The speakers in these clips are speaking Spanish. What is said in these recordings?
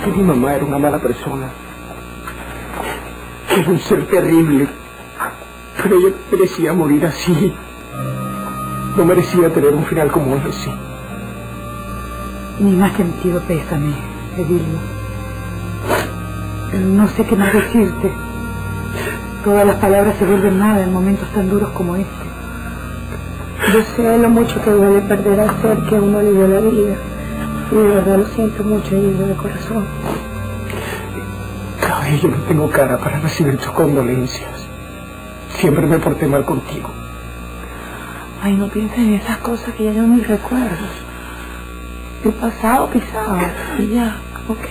que mi mamá era una mala persona. Era un ser terrible. Pero ella merecía morir así. No merecía tener un final como ese. Mi más sentido pésame, Edilio. No sé qué más decirte. Todas las palabras se vuelven nada en momentos tan duros como este. Yo sé lo mucho que duele perder al ser que uno le dio la vida. De verdad lo siento mucho, Edilio, de corazón. Cabello, no tengo cara para recibir tus condolencias. Siempre me porté mal contigo. Ay, no pienses en esas cosas que ya yo ni recuerdo. El pasado pisado. Y ya, ok.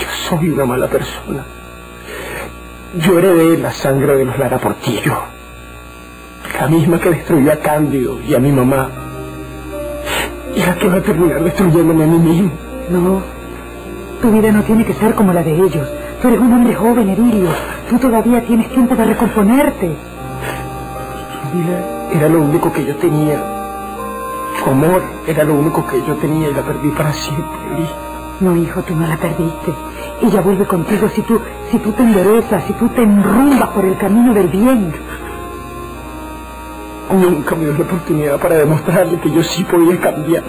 Yo soy una mala persona. Yo heredé la sangre de los Lara Portillo. La misma que destruyó a Cándido y a mi mamá. La que va a terminar destruyéndome a mí mismo. No, tu vida no tiene que ser como la de ellos. Tú eres un hombre joven, Edilio. Tú todavía tienes tiempo de recomponerte. Mi vida era lo único que yo tenía. Tu amor era lo único que yo tenía y la perdí para siempre. No, hijo, tú no la perdiste. Ella vuelve contigo si tú, si tú te enderezas, si tú te enrumbas por el camino del bien. Nunca me dio la oportunidad para demostrarle que yo sí podía cambiar.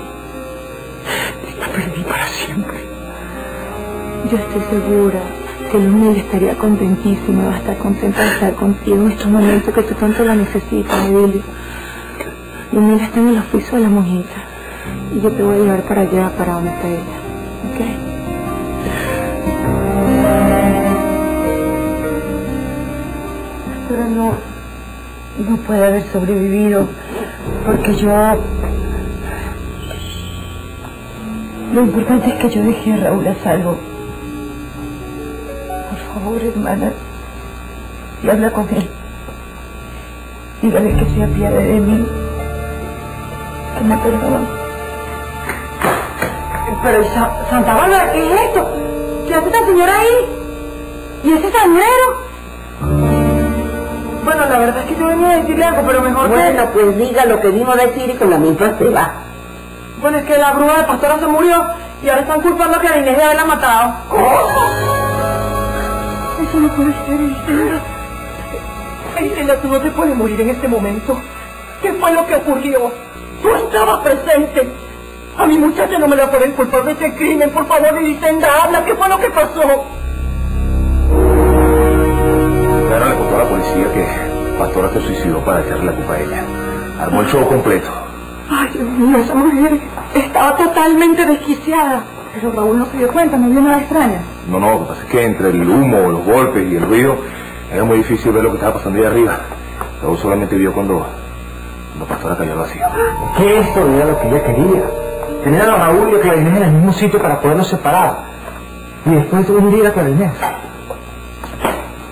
Y la perdí para siempre. Yo estoy segura que Lunel estaría contentísima, va a estar contenta de estar contigo en estos momentos que tú tanto la necesitas, Edilio. Lunel está en el oficio de la monjita y yo te voy a llevar para allá, para donde está ella. ¿Ok? Pero no, no puede haber sobrevivido porque yo... Lo importante es que yo dejé a Raúl a salvo. Por favor, hermana, y habla con él. Dígale que se apiade de mí, que me perdone. Pero Sa- Santa Bárbara, ¿qué es esto? ¿Qué hace esta señora ahí? ¿Y ese sandero? Bueno, la verdad es que yo venía a decirle algo, pero mejor Bueno, pues diga lo que vino a decir y con la misma se va. Bueno, es que la bruja de pastora se murió y ahora están culpando que a Inés de haberla matado. Eso no puede ser, Isela. Isela, tú no te puedes morir en este momento. ¿Qué fue lo que ocurrió? Tú estabas presente. A mi muchacha no me la pueden culpar de este crimen. Por favor, Elisenda, habla. ¿Qué fue lo que pasó? Pastora se suicidó para echarle la culpa a ella. Armó el show completo. Ay, Dios mío, esa mujer estaba totalmente desquiciada. Pero Raúl no se dio cuenta, no vio nada extraño. No, no, lo que pasa es que entre el humo, los golpes y el ruido era muy difícil ver lo que estaba pasando ahí arriba. Raúl solamente vio cuando, cuando Pastora cayó al vacío. Que esto era lo que ella quería. Tener a Raúl y a Clara Inés en el mismo sitio para poderlos separar. Y después hundir a Clara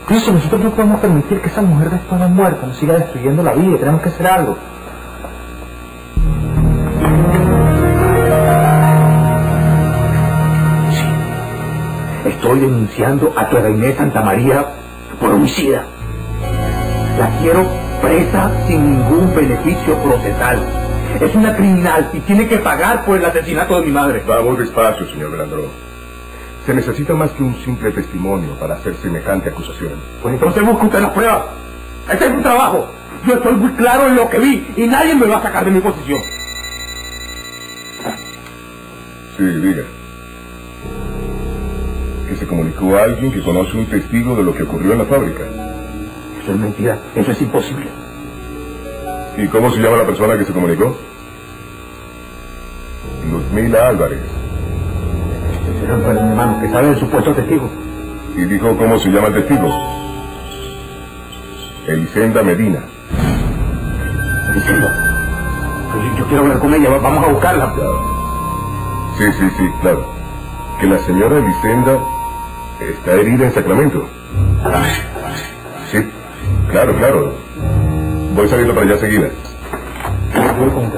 Incluso nosotros no podemos permitir que esa mujer después de muerta nos siga destruyendo la vida. Tenemos que hacer algo. Estoy denunciando a Clara Inés Santa María por homicida. La quiero presa sin ningún beneficio procesal. Es una criminal y tiene que pagar por el asesinato de mi madre. Vamos despacio, señor Grandro. Se necesita más que un simple testimonio para hacer semejante acusación. Pues entonces busca usted las pruebas. Ese es un trabajo. Yo estoy muy claro en lo que vi y nadie me va a sacar de mi posición. Sí, diga. Que se comunicó a alguien que conoce un testigo de lo que ocurrió en la fábrica. Eso es mentira. Eso es imposible. ¿Y cómo se llama la persona que se comunicó? Luzmila Álvarez. Mi hermano que sabe del supuesto testigo. Y dijo cómo se llama el testigo. Elisenda Medina. Diciendo. Yo, yo quiero hablar con ella. Vamos a buscarla. Sí, sí, sí, claro. Que la señora Elisenda está herida en Sacramento. Sí, claro, claro. Voy saliendo para allá seguida. Con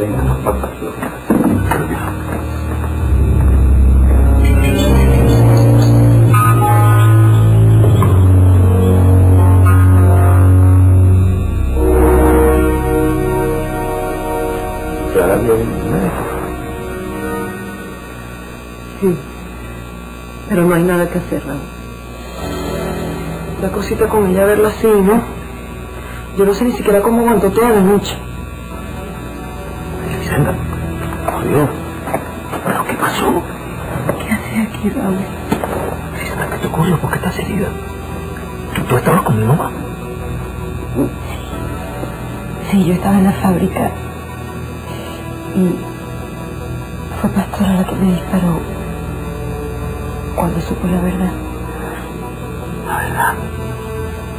Sí. Pero no hay nada que hacer, Raúl. La cosita con ella verla así, ¿no? Yo no sé ni siquiera cómo aguantó toda la noche. Por Dios. ¿Pero qué pasó? ¿Qué hace aquí, Raúl? Elisenda, ¿qué te ocurrió? ¿Por qué estás herida? ¿Tú, tú estabas con mi mamá? Sí, yo estaba en la fábrica y fue Pastora la que me disparó cuando supo la verdad. La verdad.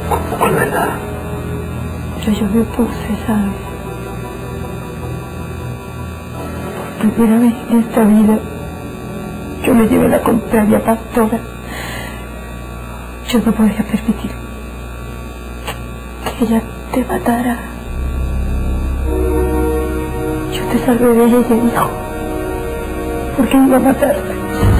¿Cómo cuál verdad? Yo, yo me puse, ¿sabes? Por primera vez en esta vida yo le llevé la contraria a Pastora. Yo no podía permitir que, que ella te matara. Yo te salvé de ella no. ¿Por qué iba a matarte?